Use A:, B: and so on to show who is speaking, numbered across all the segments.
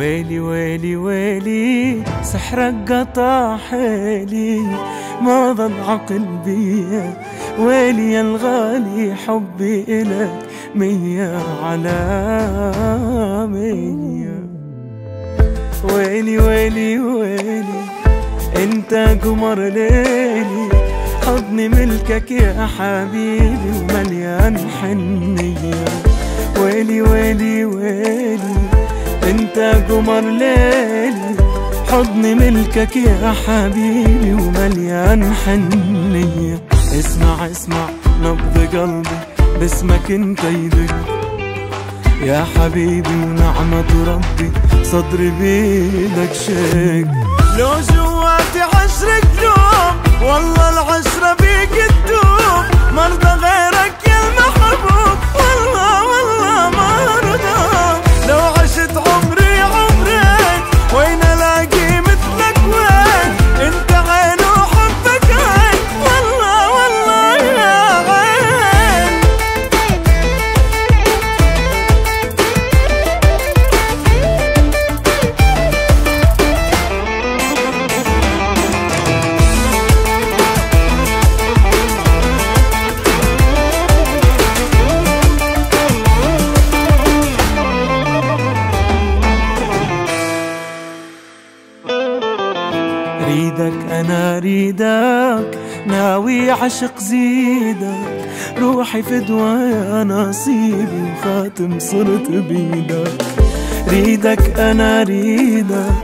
A: ويلي ويلي ويلي سحرك قطع حيلي ما ظل عقل بيا. ويلي يا الغالي حبي إلك مية على مية. ويلي ويلي ويلي أنت قمر ليلي حضني ملكك يا حبيبي ومليان حنية. ويلي ويلي ويلي انت قمر ليلي حضني ملكك يا حبيبي ومليان حنية اسمع اسمع نبض قلبي باسمك انت يدق. يا حبيبي ونعمة ربي صدري بيدك شيك لو جواتي عشر قلوب والله العشرة بيك تدوب ريدك أنا ريدك ناوي عشق زيدك. روحي فدوى يا نصيبي. وخاتم صرت بيدك. ريدك أنا ريدك.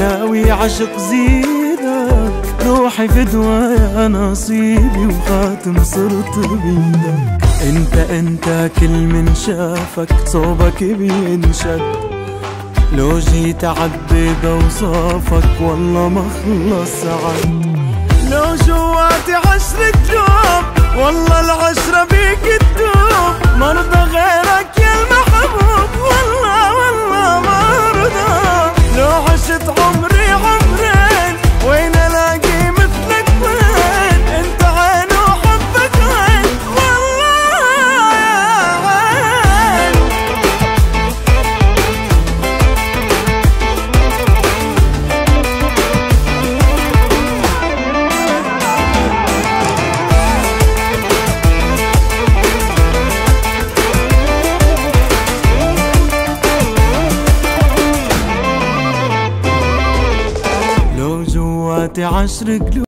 A: ناوي عشق زيدك. روحي فدوى يا نصيبي. وخاتم صرت بيدك. أنت أنت كل من شافك. صوبك بينشد. لو جيت عدد اوصافك والله ما خلص عد لو جواتي عشر قلوب جواتي عشر قلوب